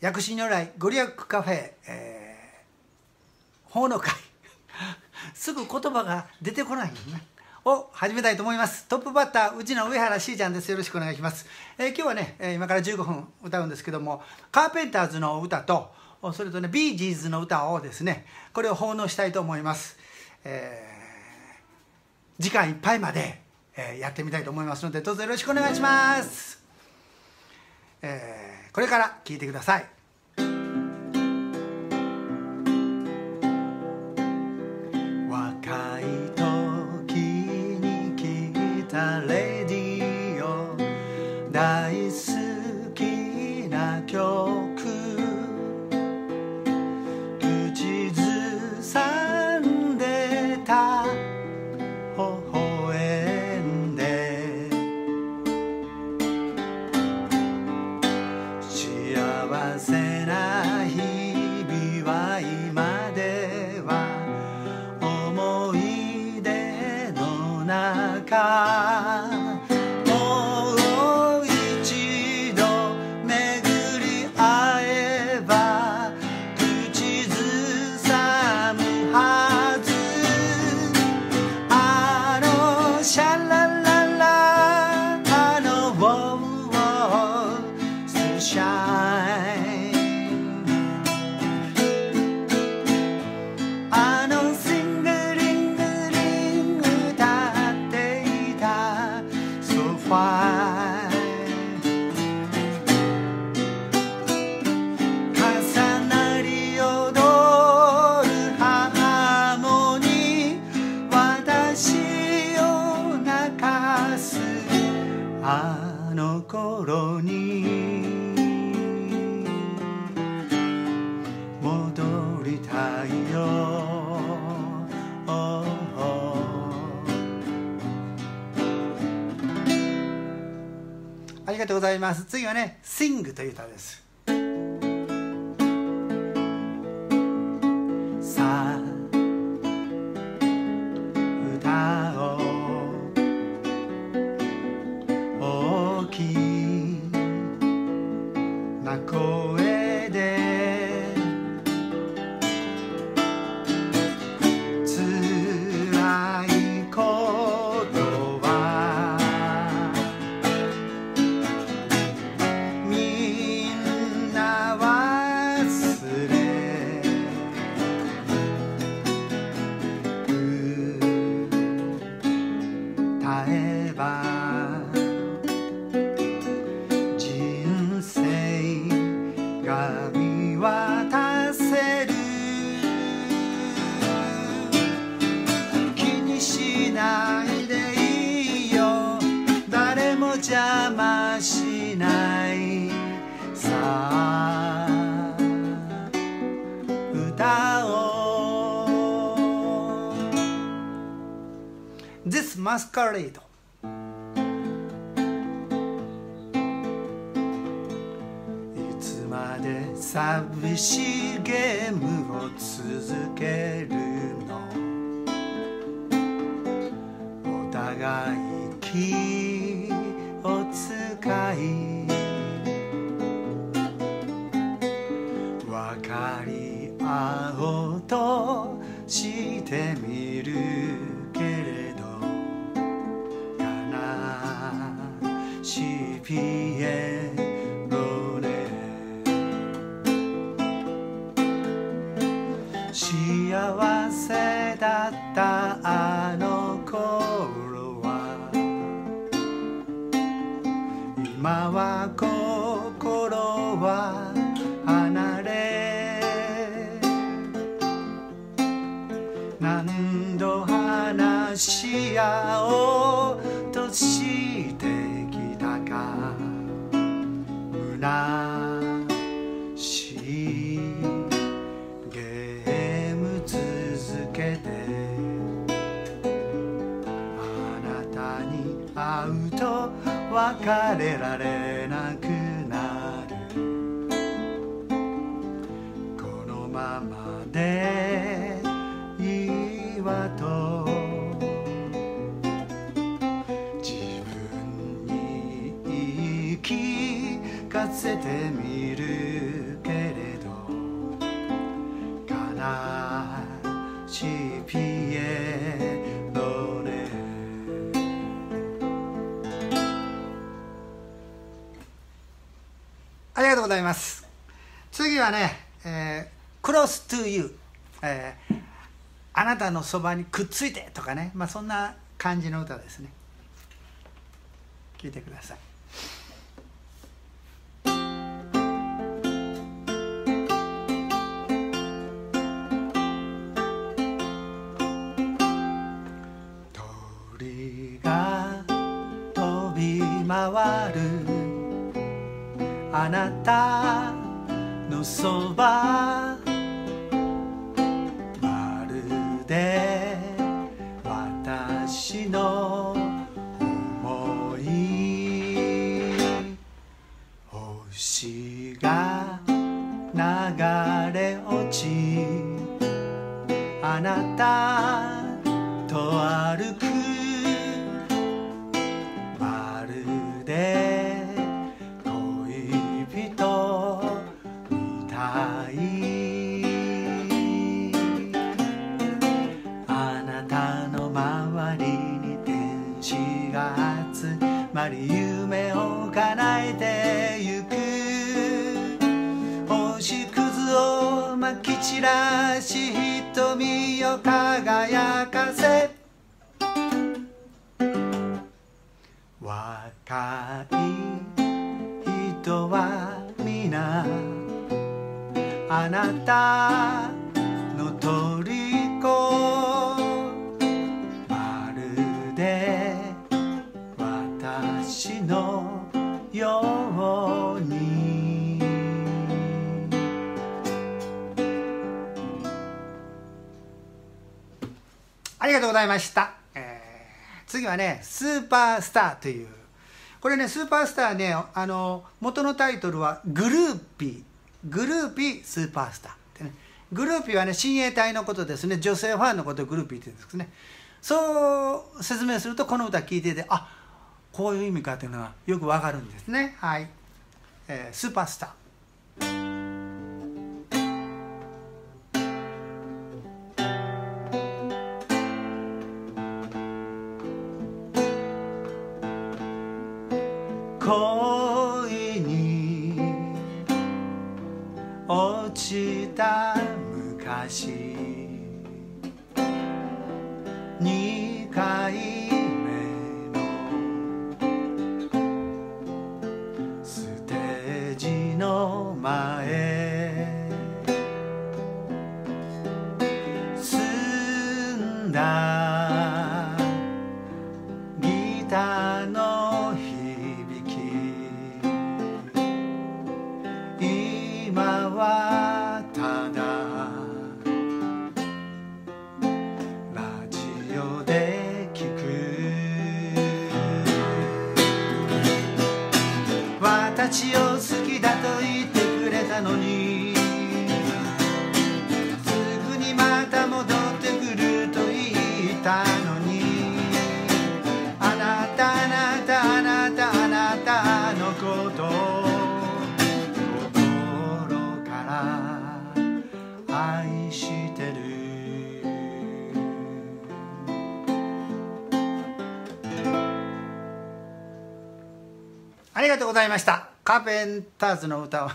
薬師如来ご利益カフェ、えー、法の会。すぐ言葉が出てこないよね。を始めたいと思います。トップバッターうちの上原しーちゃんです。よろしくお願いします、えー、今日はね今から15分歌うんですけどもカーペンターズの歌とそれとねビージーズの歌をですねこれを奉納したいと思います、えー、時間いっぱいまで、えー、やってみたいと思いますのでどうぞよろしくお願いします、えー、これから聴いてください。若い時に聞いたレディオ大好きな曲ありがとうございます。次はね「Sing」という歌です。I call マスカレードいつまで寂しいゲームを続けるの？お互い気幸せだったあの頃は今は心は離れ何度話し合おうとしてきたか虚しいけてあなたに会うと別れられなくなる。このままでいいわとせてみるけれど悲しいピエロレありがとうございます。次はね、えー、close to、えー、あなたのそばにくっついてとかね、まあ、そんな感じの歌ですね。聞いてください。が飛び回る。あなたのそば。まるで私の思い。星が流れ落ち。あなた星屑をまき散らし瞳を輝かせ。若い人は皆あなた。りがとうございました、えー次はね「スーパースター」という。これねスーパースターねあの元のタイトルは「グルーピー」グルーピースーパースターってね。グルーピーはね親衛隊のことですね。女性ファンのことをグルーピーって言うんですね。そう説明するとこの歌聞いててあこういう意味かっていうのはよくわかるんですね。はい、えースーパースター。恋に落ちた昔。二回目のステージの前。今はただ。ラジオで聞く。私をありがとうございました。カーペンターズの歌を。